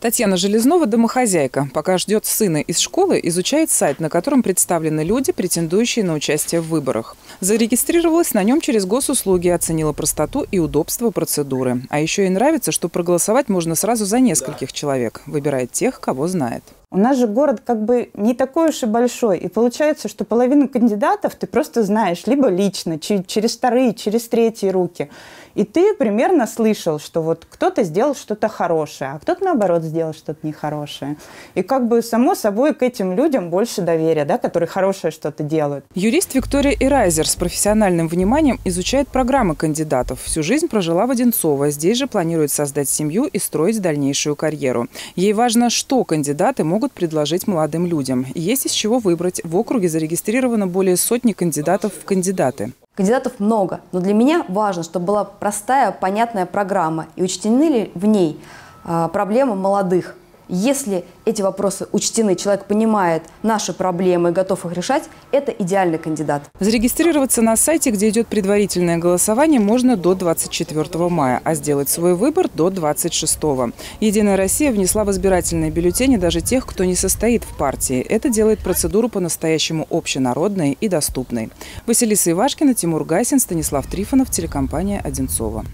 Татьяна Железнова – домохозяйка. Пока ждет сына из школы, изучает сайт, на котором представлены люди, претендующие на участие в выборах. Зарегистрировалась на нем через госуслуги, оценила простоту и удобство процедуры. А еще ей нравится, что проголосовать можно сразу за нескольких человек. Выбирает тех, кого знает. У нас же город как бы не такой уж и большой. И получается, что половину кандидатов ты просто знаешь либо лично, через вторые, через третьи руки. И ты примерно слышал, что вот кто-то сделал что-то хорошее, а кто-то, наоборот, сделал что-то нехорошее. И как бы само собой к этим людям больше доверия, да, которые хорошее что-то делают. Юрист Виктория Ирайзер с профессиональным вниманием изучает программы кандидатов. Всю жизнь прожила в Одинцово. Здесь же планирует создать семью и строить дальнейшую карьеру. Ей важно, что кандидаты могут предложить молодым людям. Есть из чего выбрать. В округе зарегистрировано более сотни кандидатов в кандидаты. Кандидатов много, но для меня важно, чтобы была простая, понятная программа и учтены ли в ней а, проблемы молодых. Если эти вопросы учтены, человек понимает наши проблемы и готов их решать, это идеальный кандидат. Зарегистрироваться на сайте, где идет предварительное голосование, можно до 24 мая, а сделать свой выбор до 26. Единая Россия внесла в избирательные бюллетени даже тех, кто не состоит в партии. Это делает процедуру по-настоящему общенародной и доступной. Василиса Ивашкина, Тимур Гасин, Станислав Трифонов, телекомпания «Одинцова».